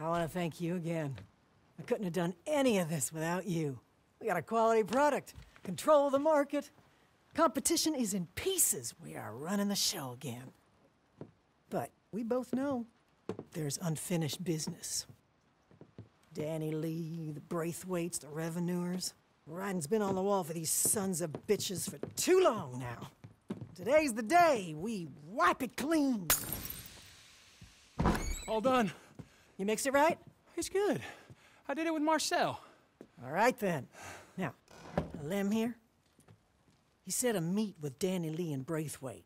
I want to thank you again. I couldn't have done any of this without you. We got a quality product, control the market. Competition is in pieces. We are running the show again. But we both know there's unfinished business. Danny Lee, the Braithwaites, the Revenuers. Writing's been on the wall for these sons of bitches for too long now. Today's the day we wipe it clean. All done. You mix it right? It's good. I did it with Marcel. All right then. Now, Lem here, he set a meet with Danny Lee and Braithwaite.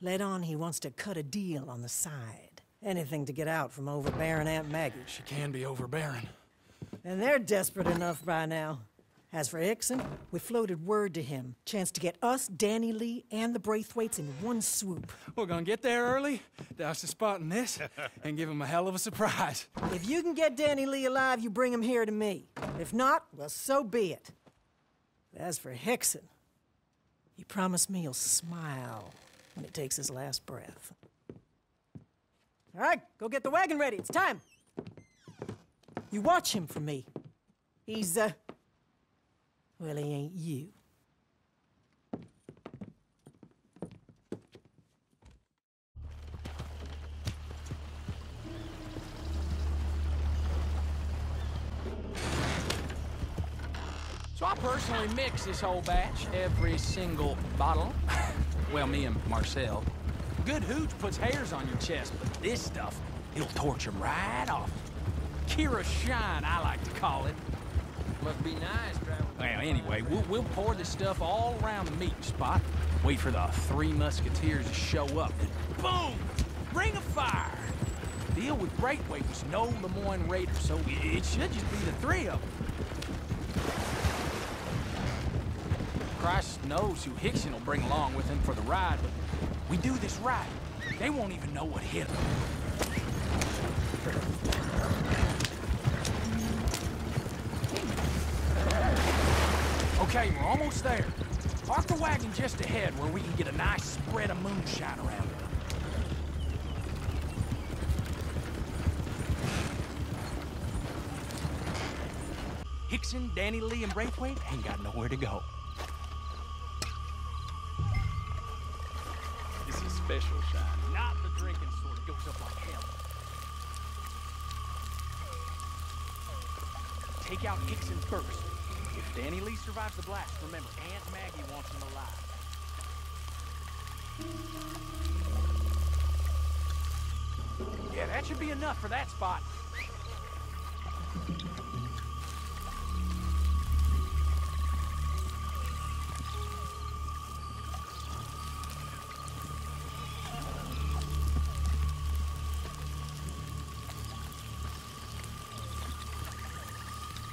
Let on he wants to cut a deal on the side. Anything to get out from overbearing Aunt Maggie. She can be overbearing. And they're desperate enough by now. As for Hickson, we floated word to him. Chance to get us, Danny Lee, and the Braithwaites in one swoop. We're gonna get there early, douse the spot in this, and give him a hell of a surprise. If you can get Danny Lee alive, you bring him here to me. If not, well, so be it. As for Hickson, he promised me he'll smile when he takes his last breath. All right, go get the wagon ready. It's time. You watch him for me. He's, uh, he ain't you. So I personally mix this whole batch, every single bottle. well, me and Marcel. Good hooch puts hairs on your chest, but this stuff, it'll torch 'em right off. Kira Shine, I like to call it. Must be nice. Well, anyway, we'll, we'll pour this stuff all around the meeting spot. Wait for the three musketeers to show up, and boom! Ring of fire! Deal with Braithwaite was no Lemoyne Raider, so it should just be the three of them. Christ knows who Hickson will bring along with him for the ride, but we do this right. They won't even know what hit them. Okay, we're almost there. Park the wagon just ahead where we can get a nice spread of moonshine around it. Hickson, Danny Lee, and Braithwaite ain't got nowhere to go. This is special shine, not the drinking sort that goes up like hell. Take out Hickson first. If Danny Lee survives the blast, remember, Aunt Maggie wants him alive. Yeah, that should be enough for that spot.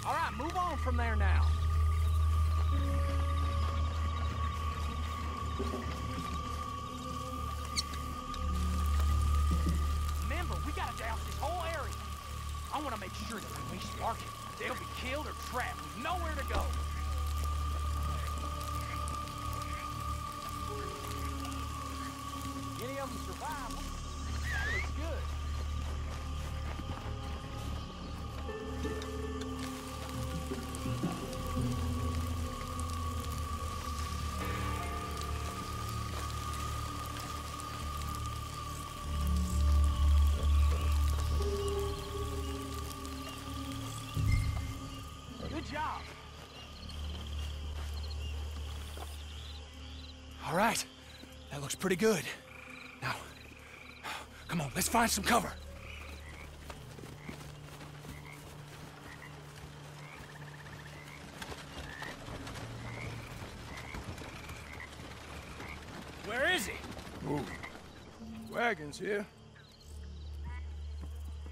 All right, move on from there now. I want to make sure that when we spark it, they'll be killed or trapped with nowhere to go. Looks pretty good. Now, come on, let's find some cover. Where is he? Ooh. Wagons here.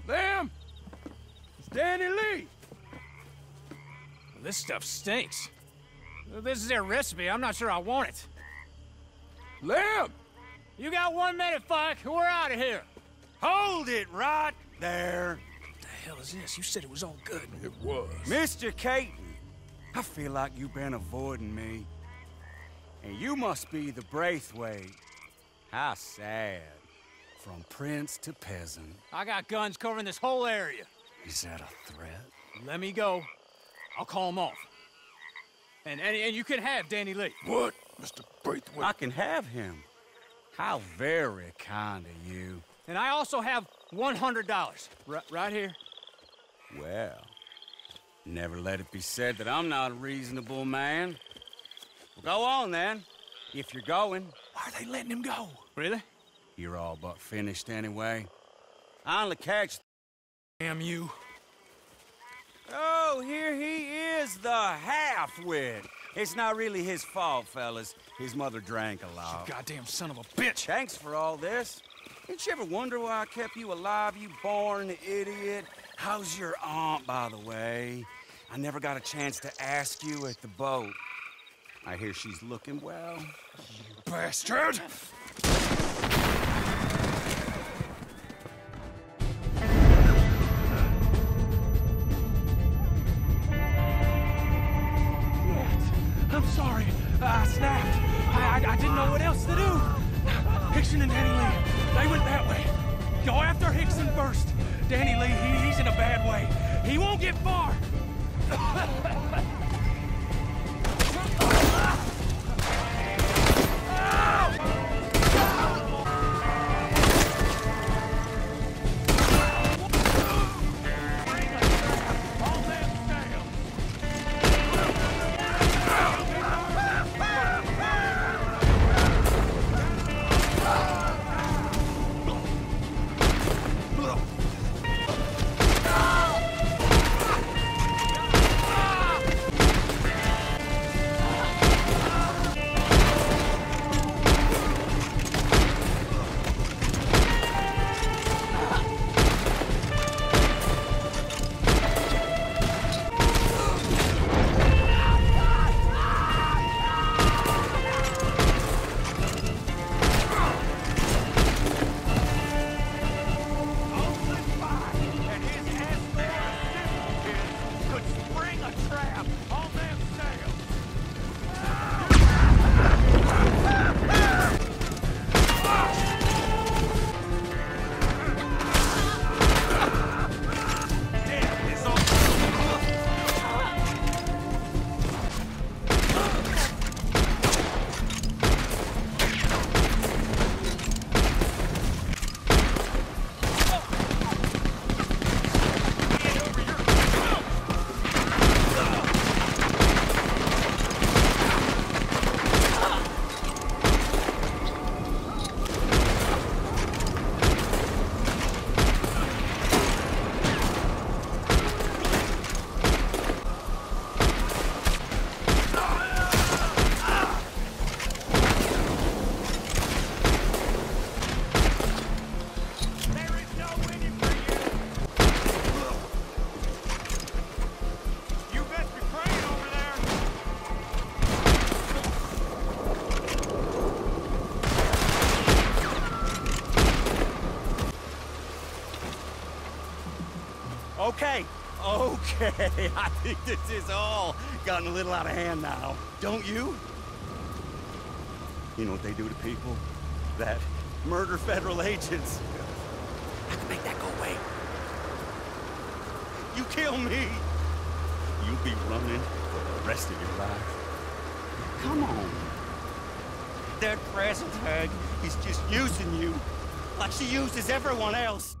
Them! It's Danny Lee! This stuff stinks. This is their recipe. I'm not sure I want it. Lem! You got one minute, Fuck. We're out of here. Hold it right there. What the hell is this? You said it was all good. It was. Mr. Caton, I feel like you've been avoiding me. And you must be the Braithwaite. How sad. From prince to peasant. I got guns covering this whole area. Is that a threat? Let me go. I'll call him off. And, and, and you can have Danny Lee. What, Mr. Braithwaite? I can have him. How very kind of you. And I also have $100. Right, right here. Well, never let it be said that I'm not a reasonable man. Well, go on then, if you're going. Why are they letting him go? Really? You're all but finished anyway. I only catch. Damn you. Oh, here he is, the half-wit. It's not really his fault, fellas. His mother drank a lot. You Goddamn son of a bitch. Thanks for all this. Didn't you ever wonder why I kept you alive, you born idiot? How's your aunt, by the way? I never got a chance to ask you at the boat. I hear she's looking well. You Bastard! Ah, I snapped. I, I, I didn't know what else to do. Hickson and Danny Lee, they went that way. Go after Hickson first. Danny Lee, he, he's in a bad way. He won't get far. Okay, okay. I think this is all gotten a little out of hand now. Don't you? You know what they do to people that murder federal agents? I can make that go away. You kill me, you'll be running for the rest of your life. Come on. That present tag is just using you like she uses everyone else.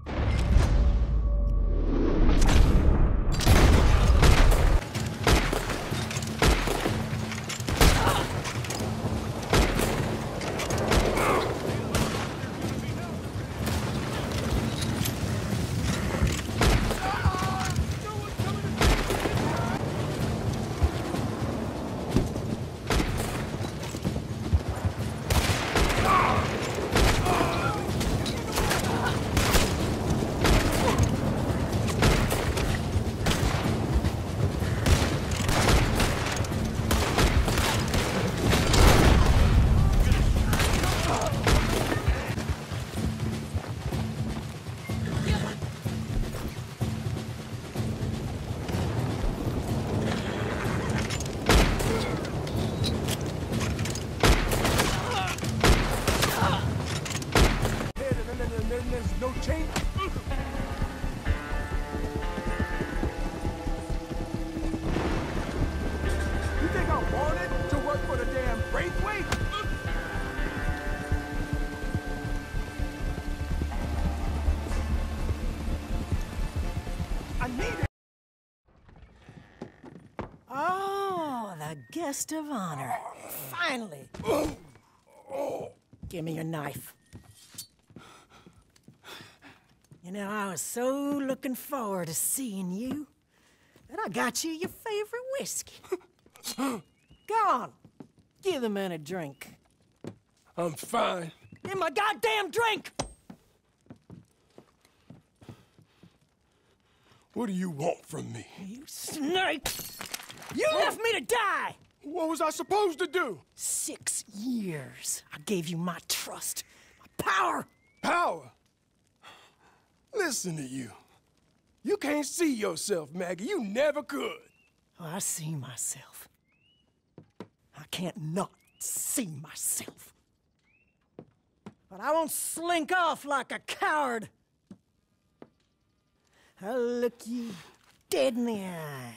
Oh, the guest of honor. Finally. Give me your knife. You know, I was so looking forward to seeing you that I got you your favorite whiskey. Go on, give the man a drink. I'm fine. Give my goddamn drink! What do you want from me? You snake! You left me to die! What was I supposed to do? Six years. I gave you my trust, my power. Power. Listen to you. You can't see yourself, Maggie. You never could. Oh, I see myself. I can't not see myself. But I won't slink off like a coward. I'll look you dead in the eye.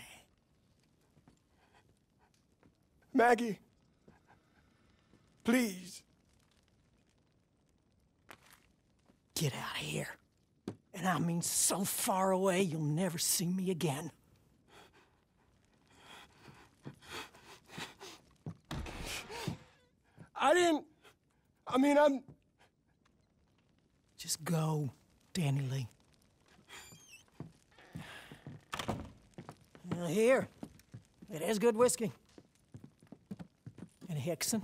Maggie, please. Get out of here. And I mean so far away you'll never see me again. I didn't. I mean, I'm. Just go, Danny Lee. Now here, it is good whiskey. And Hickson,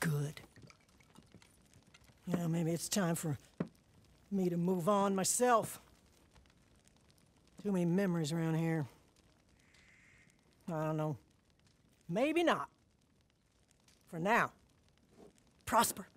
good. Yeah, maybe it's time for me to move on myself. Too many memories around here. I don't know. Maybe not. For now, prosper.